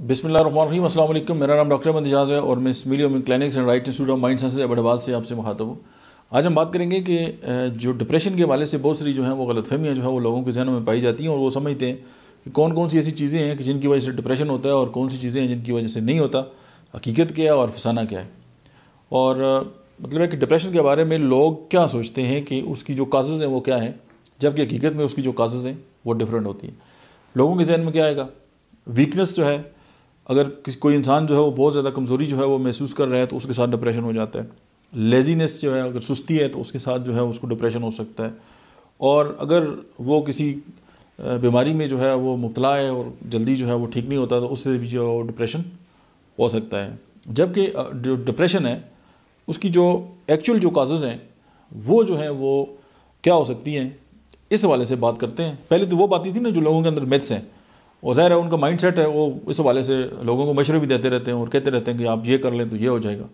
बिस्मिल्लाम अल्लाम मेरा नाम डॉक्टर अहमद एजाज है और मैं मीलियो में clinics and right institute of mind science Ahmedabad से आपसे मुखातब हूँ। आज हम बात करेंगे कि जो डिप्रेशन के हवाले से बहुत सारी जो है वो गलतफहमियाँ जो है वो लोगों के जहनों में पाई जाती हैं और वो समझते हैं कि कौन कौन सी ऐसी चीज़ें हैं कि जिनकी वजह से डिप्रेशन होता है और कौन सी चीज़ें हैं जिनकी वजह से नहीं होता, हकीकत क्या है और फसाना क्या है। और मतलब है कि डिप्रेशन के बारे में लोग क्या सोचते हैं कि उसकी जो काजेज़ हैं वो क्या हैं? जबकि हकीकत में उसकी जो काजेज़ हैं, वो डिफरेंट होती हैं। लोगों के जहन में क्या आएगा? वीकनेस जो है, अगर कोई इंसान जो है, वो बहुत ज़्यादा कमज़ोरी जो है, वो महसूस कर रहा है तो उसके साथ डिप्रेशन हो जाता है। लेजीनेस जो है, अगर सुस्ती है तो उसके साथ जो है, उसको डिप्रेशन हो सकता है। और अगर वो किसी बीमारी में जो है, वो मुबला है और जल्दी जो है, वो ठीक नहीं होता तो उससे भी जो है, वो डिप्रेशन हो सकता है। जबकि जो डिप्रेशन है, उसकी जो एक्चुअल जो काजेज़ हैं, वो जो है, वो क्या हो सकती हैं? इस हवाले से बात करते हैं। पहले तो वो बात थी ना जो लोगों के अंदर मिथ्स हैं। और ज़ाहिर है उनका माइंड सेट है, वो इस हवाले से लोगों को मशरे भी देते रहते हैं और कहते रहते हैं कि आप ये कर लें तो ये हो जाएगा।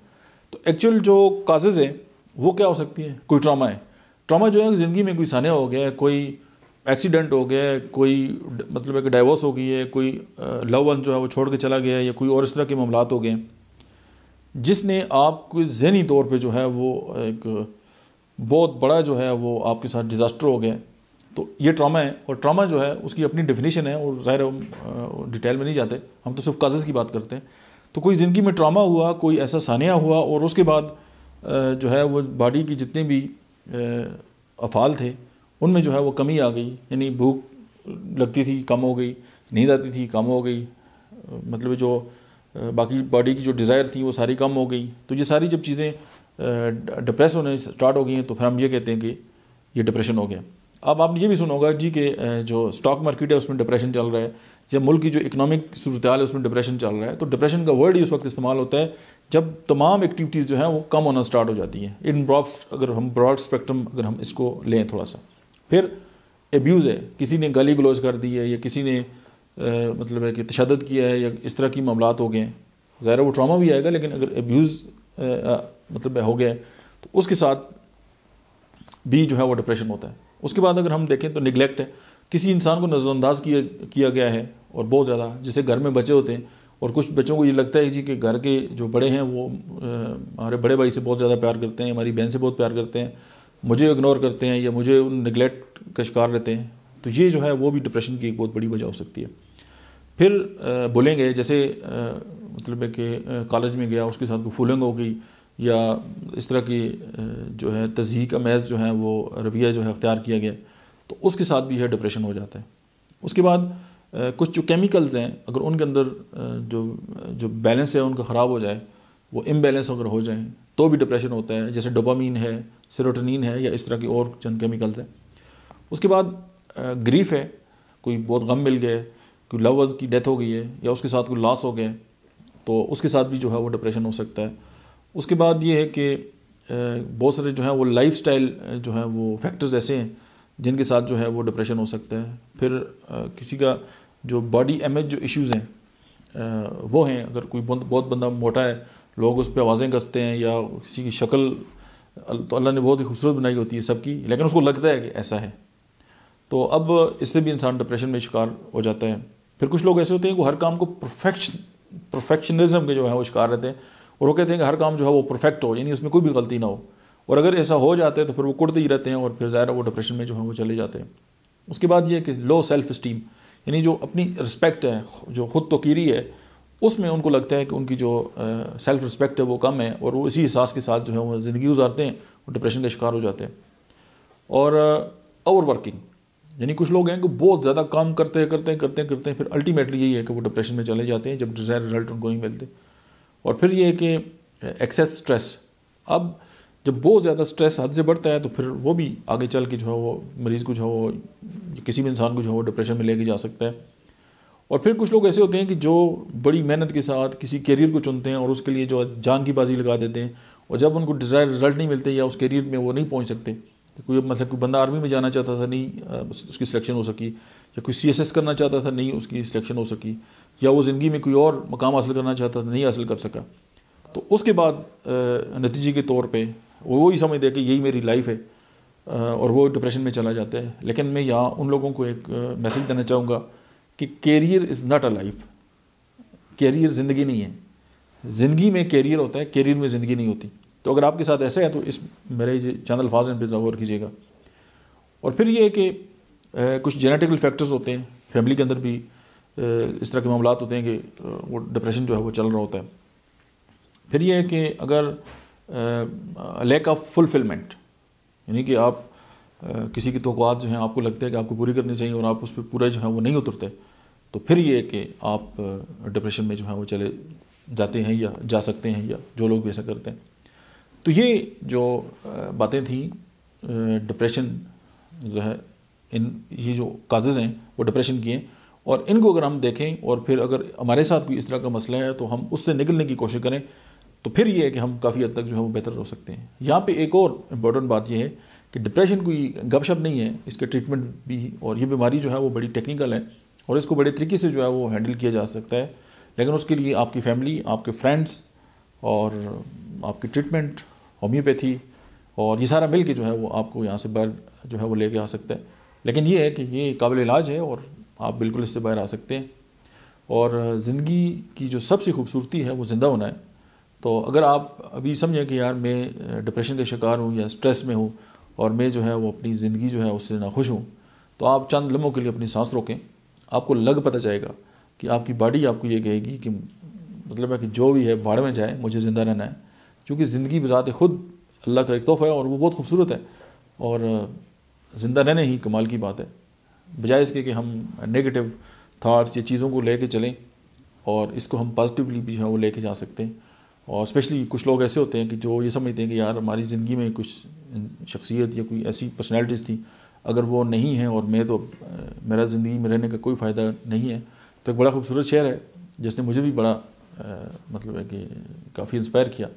तो एक्चुअल जो काजेज़ हैं, वो क्या हो सकती हैं? कोई ट्रामा है। ट्रामा जो है, ज़िंदगी में कोई सानिया हो गया है कोई एक्सीडेंट हो गया है कोई मतलब एक डाइवोर्स हो गई है, कोई लव वन जो है वो छोड़ के चला गया है या कोई और इस तरह के मामला हो गए जिसने आपको जहनी तौर पे जो है वो एक बहुत बड़ा जो है वो आपके साथ डिज़ास्टर हो गया तो ये ट्रामा है और ट्रामा जो है, उसकी अपनी डेफिनेशन है और ज़ाहिर हम डिटेल में नहीं जाते। हम तो सिर्फ़ काजेज़ की बात करते हैं। तो कोई ज़िंदगी में ट्रामा हुआ, कोई ऐसा सानिया हुआ और उसके बाद जो है वो बॉडी की जितने भी अफ़ाल थे, उनमें जो है वो कमी आ गई। यानी भूख लगती थी, कम हो गई, नींद आती थी, कम हो गई। मतलब जो बाकी बॉडी की जो डिज़ायर थी वो सारी कम हो गई। तो ये सारी जब चीज़ें डिप्रेस होने स्टार्ट हो गई हैं तो फिर हम ये कहते हैं कि ये डिप्रेशन हो गया। अब आपने ये भी सुना होगा जी कि जो स्टॉक मार्केट है उसमें डिप्रेशन चल रहा है। या मुल्क की जो इकोनॉमिक सूरत है उसमें डिप्रेशन चल रहा है। तो डिप्रेशन का वर्ड ही उस वक्त इस्तेमाल होता है जब तमाम एक्टिविटीज़ जो हैं वो कम होना स्टार्ट हो जाती हैं। इन ब्रॉड अगर हम ब्रॉड स्पेक्ट्रम अगर हम इसको लें थोड़ा सा फिर एब्यूज़ है। किसी ने गाली गलोज कर दी है या किसी ने आ, मतलब है कि तशद किया है या इस तरह की मामला हो गए ज़ाहिर वो ट्रामा भी आएगा लेकिन अगर एब्यूज़ मतलब हो गया तो उसके साथ भी जो है वो डिप्रेशन होता है। उसके बाद अगर हम देखें तो निगलेक्ट है। किसी इंसान को नज़रअंदाज किया किया गया है और बहुत ज़्यादा, जैसे घर में बच्चे होते हैं और कुछ बच्चों को ये लगता है जी कि घर के जो बड़े हैं वो हमारे बड़े भाई से बहुत ज़्यादा प्यार करते हैं, हमारी बहन से बहुत प्यार करते हैं, मुझे इग्नोर करते हैं या मुझे उन निगलेक्ट का शिकार रहते हैं तो ये जो है वो भी डिप्रेशन की एक बहुत बड़ी वजह हो सकती है। फिर बोलेंगे जैसे मतलब कि कॉलेज में गया, उसके साथ कोई फूलिंग हो गई या इस तरह की जो है तजी का महज जो है, वो रवैया जो है, अख्तियार किया गया तो उसके साथ भी है डिप्रेशन हो जाता है। उसके बाद कुछ जो केमिकल्स हैं, अगर उनके अंदर जो जो बैलेंस है, उनका ख़राब हो जाए, वो इम्बैलेंस अगर हो जाए तो भी डिप्रेशन होता है, जैसे डोपामीन है सिरोटनिन है, या इस तरह की और चंद केमिकल्स हैं। उसके बाद ग्रीफ है, कोई बहुत गम मिल गया, कोई लव की डेथ हो गई है, या उसके साथ कोई लॉस हो गया तो उसके साथ भी जो है, वो डिप्रेशन हो सकता है। उसके बाद ये है कि बहुत सारे जो हैं वो लाइफ स्टाइल जो है वो फैक्टर्स ऐसे हैं जिनके साथ जो है वो डिप्रेशन हो सकता है। फिर किसी का जो बॉडी इमेज जो इश्यूज़ हैं वो हैं। अगर कोई बहुत बंदा मोटा है, लोग उस पर आवाज़ें कसते हैं या किसी की शक्ल तो अल्लाह ने बहुत ही खूबसूरत बनाई होती है सबकी, लेकिन उसको लगता है कि ऐसा है। तो अब इससे भी इंसान डिप्रेशन में शिकार हो जाता है। फिर कुछ लोग ऐसे होते हैं कि हर काम को परफेक्शन परफेक्शनिज्म के जो है वो शिकार रहते हैं। और वो कहते हैं कि हर काम जो है वो परफेक्ट हो, यानी उसमें कोई भी गलती ना हो। और अगर ऐसा हो जाता है तो फिर वो कुड़ते ही रहते हैं और फिर ज़ाहिर वो डिप्रेशन में जो है वो चले जाते हैं। उसके बाद ये कि लो सेल्फ इस्टीम यानी जो अपनी रिस्पेक्ट है, जो खुद तो कीरी है, उसमें उनको लगता है कि उनकी जो सेल्फ रिस्पेक्ट है वो कम है और वो इसी एहसास के साथ जो है वो ज़िंदगी गुजारते हैं, और डिप्रेशन का शिकार हो जाते हैं। और ओवर वर्किंग यानी कुछ लोग हैं कि बहुत ज़्यादा काम करते करते करते करते फिर अल्टीमेटली यही है कि वो डिप्रेशन में चले जाते हैं, जब डिज़ायर रिज़ल्ट उनको नहीं मिलते। और फिर ये कि एक्सेस स्ट्रेस अब जब बहुत ज़्यादा स्ट्रेस हद से बढ़ता है तो फिर वो भी आगे चल के जो है वो मरीज़ को जो है वो किसी भी इंसान को जो है वो डिप्रेशन में लेके जा सकता है। और फिर कुछ लोग ऐसे होते हैं कि जो बड़ी मेहनत के साथ किसी करियर को चुनते हैं और उसके लिए जो जान की बाजी लगा देते हैं और जब उनको डिज़ायर रिज़ल्ट नहीं मिलते या उस करियर में वो नहीं पहुँच सकते कोई मतलब कोई बंदा आर्मी में जाना चाहता था, नहीं उसकी सिलेक्शन हो सकी, या कोई सीएसएस करना चाहता था, नहीं उसकी सिलेक्शन हो सकी या वो ज़िंदगी में कोई और मकाम हासिल करना चाहता था नहीं हासिल कर सका। तो उसके बाद नतीजे के तौर पे वो वही समझ दे कि यही मेरी लाइफ है और वो डिप्रेशन में चला जाता है। लेकिन मैं यहाँ उन लोगों को एक मैसेज देना चाहूँगा कि career is not a life career ज़िंदगी नहीं है। ज़िंदगी में कैरियर होता है कैरियर में ज़िंदगी नहीं होती। तो अगर आपके साथ ऐसा है तो इस मेरे चैनल फाज एंड पे गौर कीजिएगा। और फिर ये है कि कुछ जेनेटिकल फैक्टर्स होते हैं फैमिली के अंदर भी। इस तरह के मामला होते हैं कि वो डिप्रेशन जो है, वो चल रहा होता है। फिर ये है कि अगर लैक ऑफ़ फुलफिलमेंट यानी कि आप किसी की तो जो हैं, आपको लगता है कि आपको पूरी करनी चाहिए और आप उस पर पूरा जो है, वो नहीं उतरते तो फिर ये कि आप डिप्रेशन में जो है, वो चले जाते हैं या जा सकते हैं या जो लोग भी ऐसा करते हैं। तो ये जो बातें थी डिप्रेशन जो है, इन, ये जो काजेज़ हैं, वो डिप्रेशन की हैं। और इनको अगर हम देखें और फिर अगर हमारे साथ कोई इस तरह का मसला है तो हम उससे निकलने की कोशिश करें तो फिर ये है कि हम काफ़ी हद तक जो है वो बेहतर हो सकते हैं। यहाँ पे एक और इंपॉर्टेंट बात यह है कि डिप्रेशन कोई गपशप नहीं है, इसके ट्रीटमेंट भी और ये बीमारी जो है वो बड़ी टेक्निकल है और इसको बड़े तरीके से जो है वो हैंडल किया जा सकता है। लेकिन उसके लिए आपकी फैमिली आपके फ्रेंड्स और आपकी ट्रीटमेंट होम्योपैथी और ये सारा मिल के जो है वो आपको यहाँ से बाहर जो है वो लेके आ सकता है। लेकिन ये है कि ये काबिल इलाज है और आप बिल्कुल इससे बाहर आ सकते हैं। और ज़िंदगी की जो सबसे खूबसूरती है, वो ज़िंदा होना है। तो अगर आप अभी समझें कि यार मैं डिप्रेशन का शिकार हूँ या स्ट्रेस में हूँ और मैं जो है वो अपनी ज़िंदगी जो है उससे नाखुश हूँ तो आप चंद लम्हों के लिए अपनी सांस रोकें। आपको लग पता जाएगा कि आपकी बॉडी आपको ये कहेगी कि मतलब है कि जो भी है भाड़ में जाए, मुझे ज़िंदा रहना है। क्योंकि ज़िंदगी बजाते खुद अल्लाह का एक तोहफ़ा है और वो बहुत खूबसूरत है। और ज़िंदा रहने ही कमाल की बात है। बजाय इसके कि हम नेगेटिव थाट्स या चीज़ों को लेके चलें और इसको हम पॉजिटिवली भी जो है वो लेके जा सकते हैं। और स्पेशली कुछ लोग ऐसे होते हैं कि जो ये समझते हैं कि यार हमारी ज़िंदगी में कुछ शख्सियत या कोई ऐसी पर्सनैलिटीज़ थी अगर वो नहीं है और मैं तो मेरा ज़िंदगी में रहने का कोई फ़ायदा नहीं है तो एक बड़ा खूबसूरत शहर है जिसने मुझे भी बड़ा आ, मतलब है कि काफ़ी इंस्पायर किया।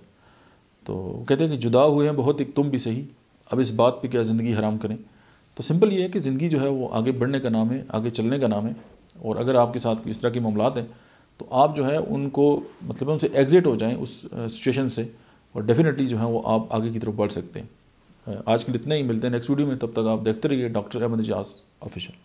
तो कहते हैं कि जुदा हुए हैं बहुत एक तुम भी सही। अब इस बात पे क्या ज़िंदगी हराम करें? तो सिंपल ये है कि ज़िंदगी जो है वो आगे बढ़ने का नाम है, आगे चलने का नाम है। और अगर आपके साथ इस तरह के मामला हैं तो आप जो है उनको मतलब उनसे एग्ज़िट हो जाएँ उस सिचुएशन से और डेफिनेटली जो है वो आप आगे की तरफ़ बढ़ सकते हैं। आज के लिए इतना ही, मिलते हैं नेक्स्ट वीडियो में, तब तक आप देखते रहिए डॉक्टर अहमद एजाज ऑफिशियल